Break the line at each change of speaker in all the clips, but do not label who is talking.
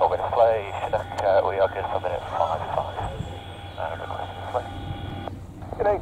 Over display, Chinook, we are good for minute 5 5. Uh, request display. Good day,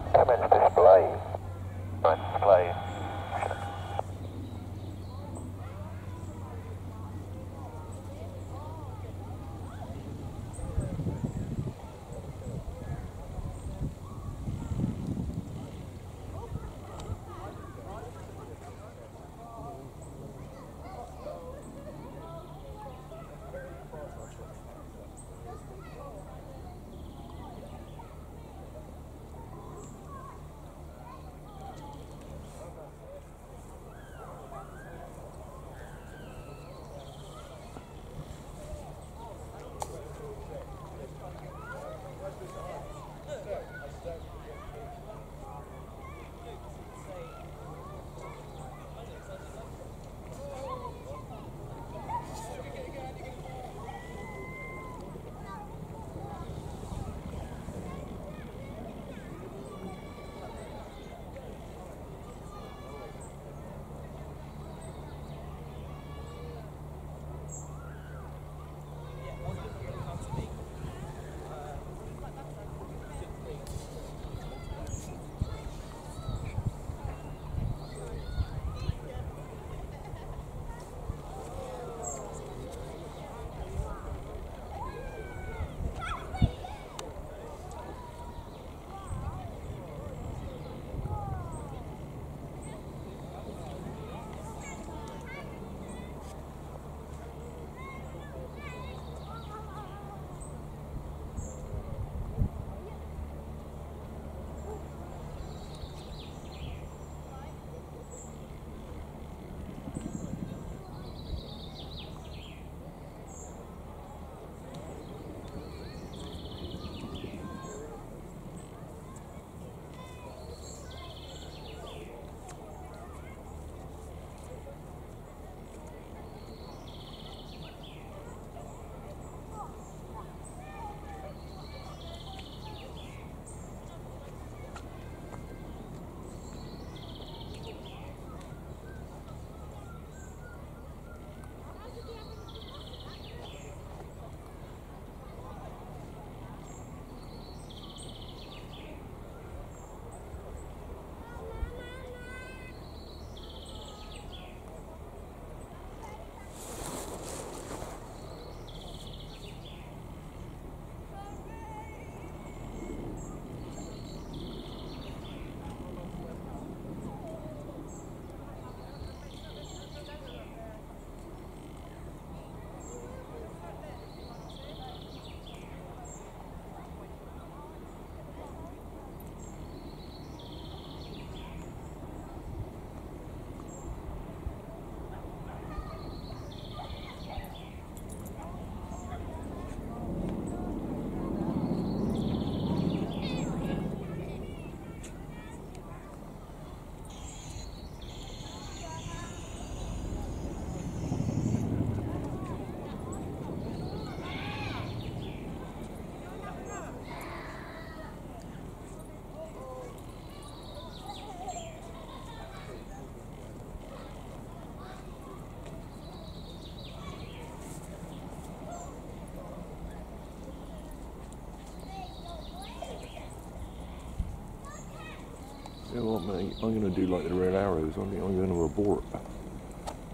You know what, mate? I'm going to do like the red arrows. I'm going to abort.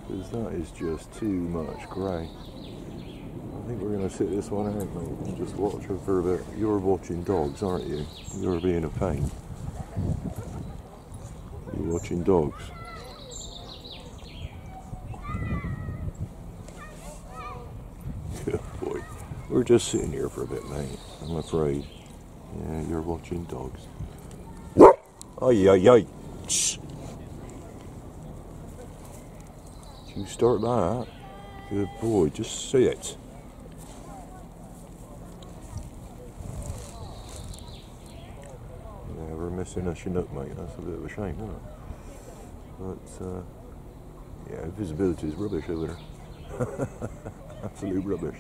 Because that is just too much grey. I think we're going to sit this one out, mate, and just watch her for a bit. You're watching dogs, aren't you? You're being a pain. You're watching dogs. Good boy. We're just sitting here for a bit, mate. I'm afraid. Yeah, you're watching dogs. Ay, ay. Shh. You start that. Good boy, just see it. Yeah, we're missing a Chinook, mate. That's a bit of a shame, isn't it? But, uh, yeah, visibility is rubbish over there. Absolute rubbish.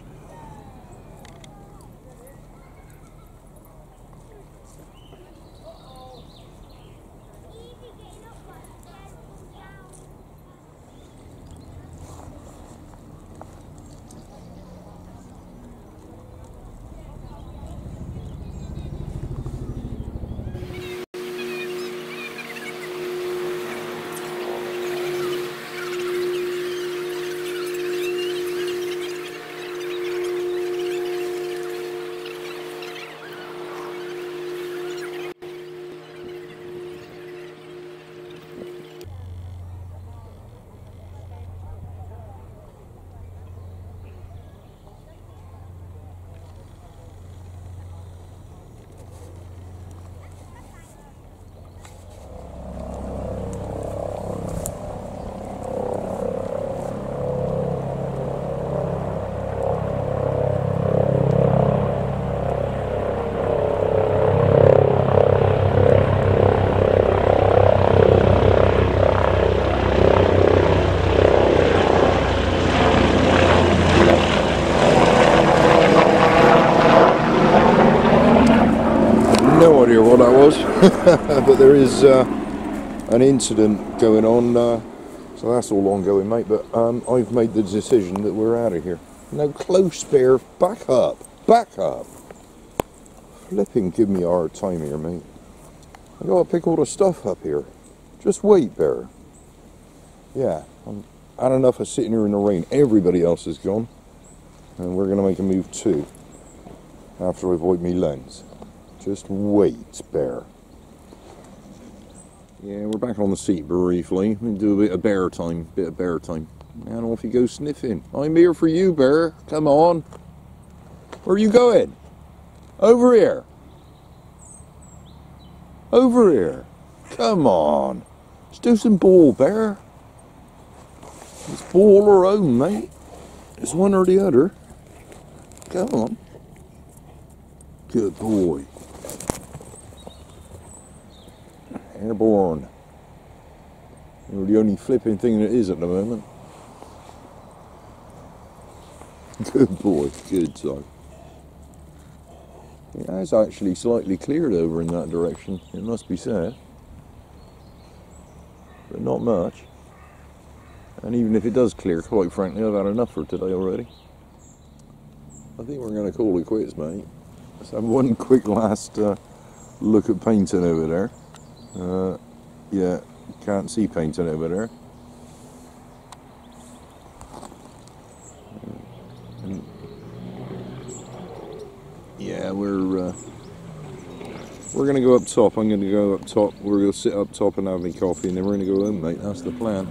but there is uh, an incident going on, uh, so that's all ongoing, mate. But um, I've made the decision that we're out of here. No close, bear. Back up. Back up. Flipping, give me a hard time here, mate. I gotta pick all the stuff up here. Just wait, bear. Yeah, I'm had enough of sitting here in the rain. Everybody else is gone, and we're gonna make a move too. After I avoid me lens. Just wait, bear. Yeah, we're back on the seat briefly. We do a bit of bear time, bit of bear time. And off you go sniffing. I'm here for you, bear. Come on. Where are you going? Over here. Over here. Come on. Let's do some ball, bear. It's ball or own, mate. It's one or the other. Come on. Good boy. Airborne. You're the only flipping thing that is at the moment. Good boy, good son. It has actually slightly cleared over in that direction, it must be said. But not much. And even if it does clear, quite frankly, I've had enough for today already. I think we're going to call it quits, mate. Let's have one quick last uh, look at Paignton over there. Uh, yeah, can't see Paignton over there. Yeah, we're uh, we're gonna go up top. I'm gonna go up top. We're gonna sit up top and have a coffee, and then we're gonna go home, mate. That's the plan.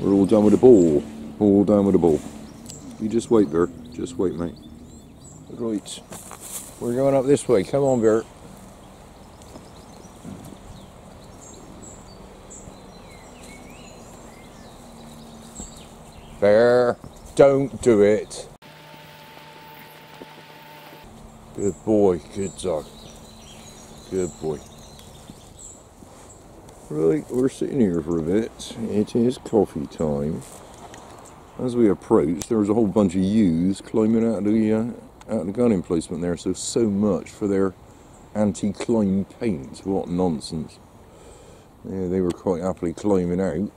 We're all done with the ball. All done with the ball. You just wait, Bert. Just wait, mate. Right. We're going up this way. Come on, Bert. Bear, don't do it. Good boy, good dog. Good boy. Right, we're sitting here for a bit. It is coffee time. As we approach, there was a whole bunch of ewes climbing out of the uh, out of the gun emplacement there. So so much for their anti-climb paint. What nonsense! Yeah, they were quite happily climbing out.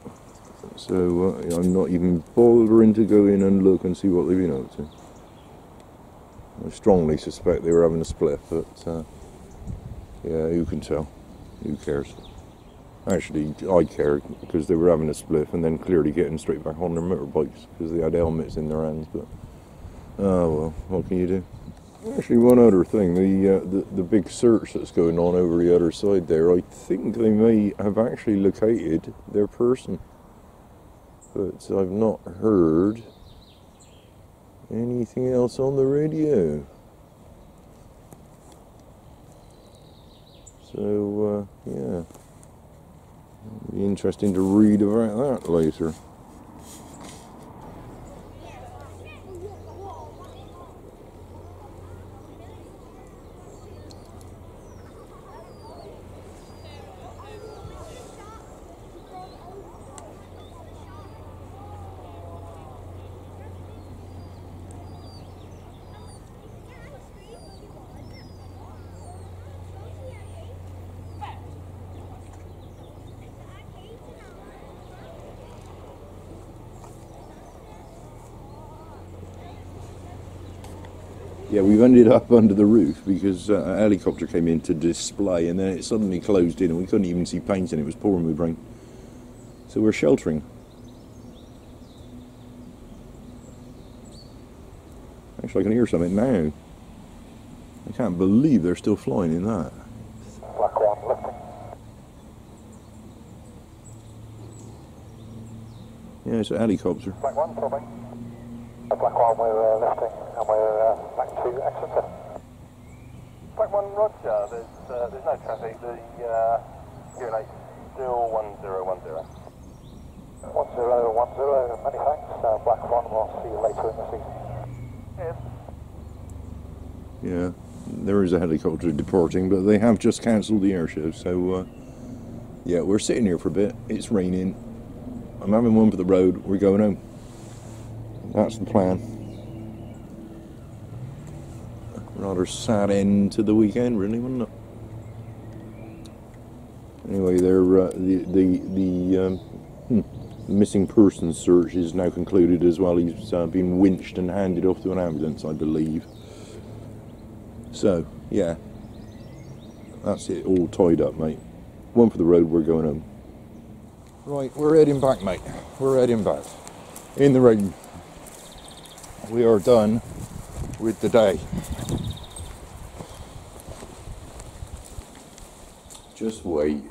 So uh, I'm not even bothering to go in and look and see what they've been up to. I strongly suspect they were having a split, but uh, yeah, who can tell? Who cares? Actually, I care because they were having a spliff and then clearly getting straight back on their motorbikes because they had helmets in their hands. But oh well, what can you do? Actually, one other thing: the, uh, the the big search that's going on over the other side there. I think they may have actually located their person, but I've not heard anything else on the radio. So uh, yeah. Be interesting to read about that later. Yeah, we've ended up under the roof because uh, a helicopter came in to display and then it suddenly closed in and we couldn't even see paint and it was pouring with rain. So we're sheltering. Actually, I can hear something now. I can't believe they're still flying in that. Yeah, it's a helicopter.
Black one, black one, we're uh, lifting and we're uh, back to Exeter. Black one, Roger. There's uh, there's no traffic. The uh, unit still one zero one zero. One zero one zero. Many thanks. Uh, black one. We'll see you later in the season. Yes.
Yeah, there is a helicopter departing, but they have just cancelled the air show. So, uh, yeah, we're sitting here for a bit. It's raining. I'm having one for the road. We're going home. That's the plan. Rather sad end to the weekend, really, wasn't it? Anyway, they're, uh, the the the um, hmm, missing person search is now concluded as well. He's uh, been winched and handed off to an ambulance, I believe. So yeah, that's it. All tied up, mate. One for the road. We're going home. Right, we're heading back, mate. We're heading back in the rain. We are done with the day. Just wait.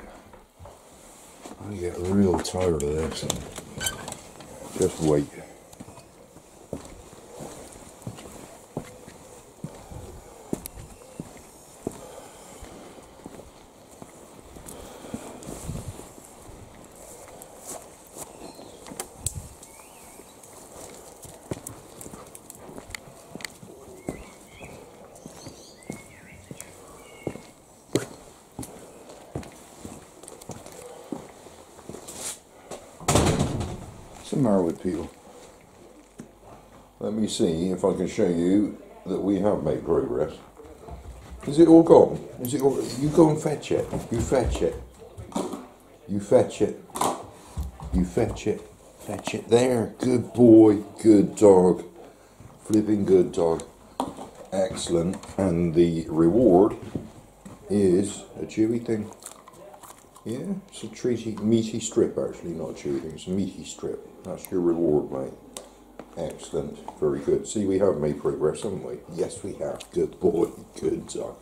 I get real tired of this. Just wait. The matter with people? Let me see if I can show you that we have made progress. Is it all gone? Is it all? You go and fetch it. You fetch it. You fetch it. You fetch it. Fetch it. There. Good boy. Good dog. Flipping good dog. Excellent. And the reward is a chewy thing. Yeah, it's a treaty, meaty strip actually, not chewy thing. It's a meaty strip. That's your reward, mate. Excellent. Very good. See, we have made progress, haven't we? Yes, we have. Good boy. Good dog.